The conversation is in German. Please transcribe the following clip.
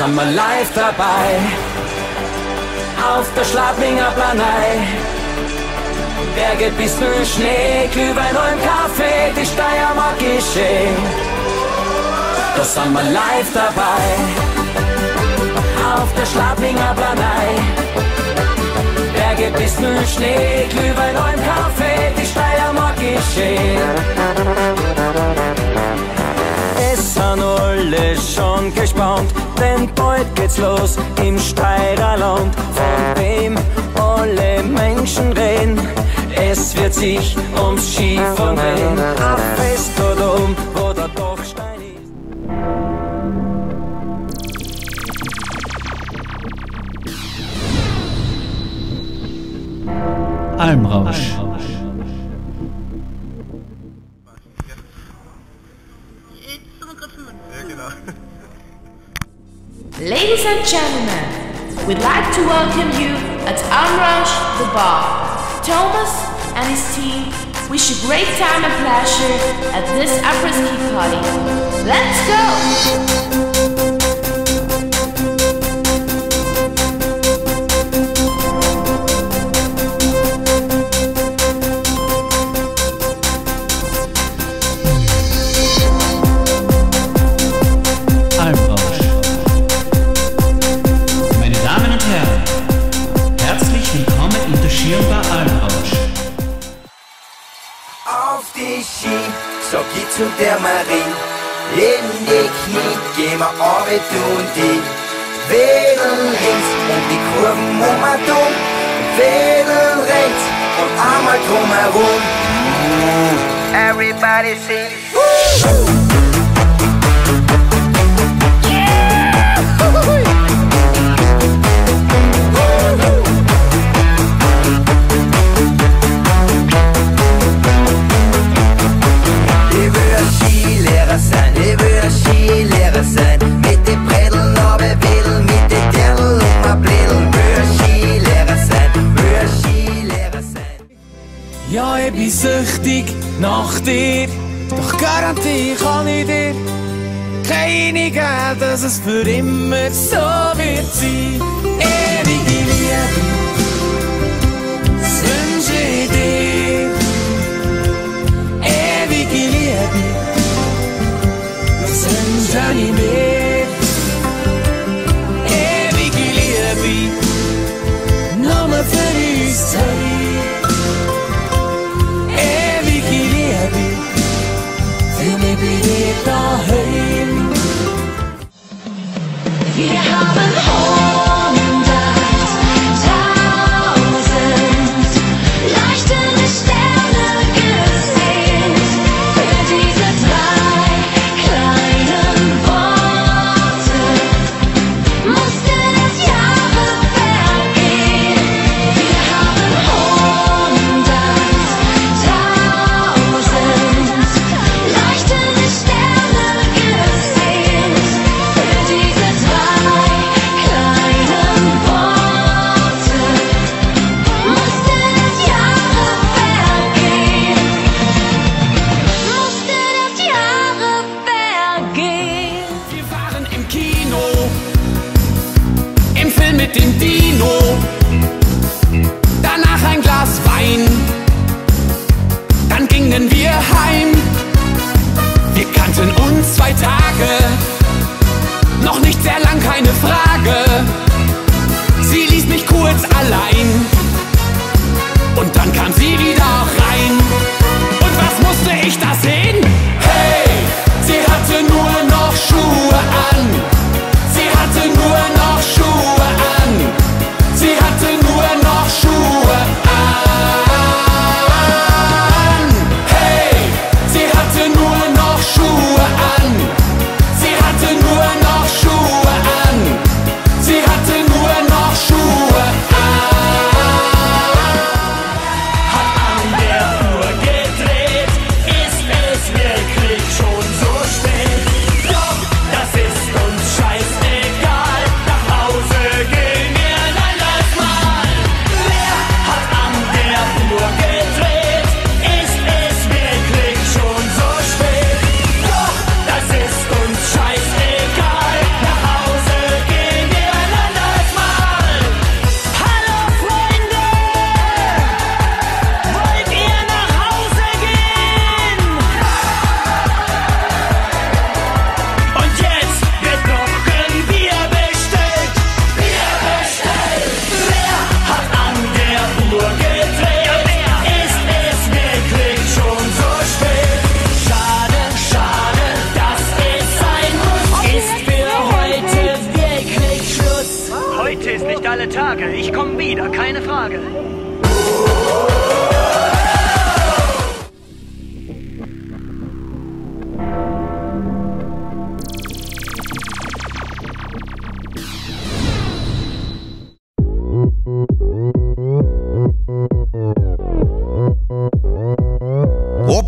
wir live dabei. Auf der Schladminger Planei. Berge bis nur Schnee, Glühwein und Kaffee, die Steiermark ist schön. Da sind wir live dabei. Auf der Schladminger Planei. Berge bis nur Schnee, Glühwein und Kaffee, die denn bald geht's los im Steirerland, von dem alle Menschen reden. Es wird sich ums Skifahren drehen, ein Fest dort oben, wo der Dachstein ist. Almrausch. Jetzt Ladies and gentlemen, we'd like to welcome you at Amrush the Bar. Thomas and his team wish you great time and pleasure at this après-ski party. Let's go! Auf die Ski, sag ich zu der Marie. In die Knie gehen wir runter, du und ich. Wedeln links und die Kurven um und um. Wedeln rechts und einmal drumherum. Everybody sing. Ich Ja, ich bin süchtig nach dir, doch garantiere kann ich dir keine geben, dass es für immer so wird sein. Ewige come on